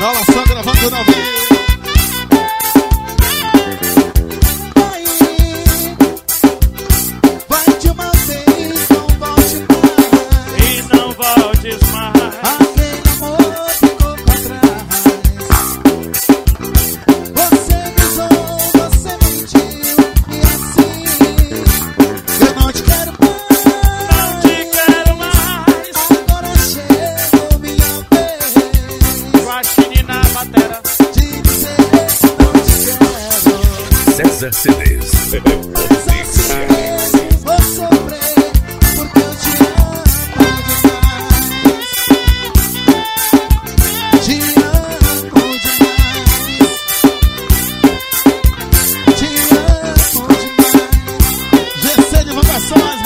Olha só gravando na César CDs. Vou sofrer porque eu te amo demais. Te amo demais. Te amo demais.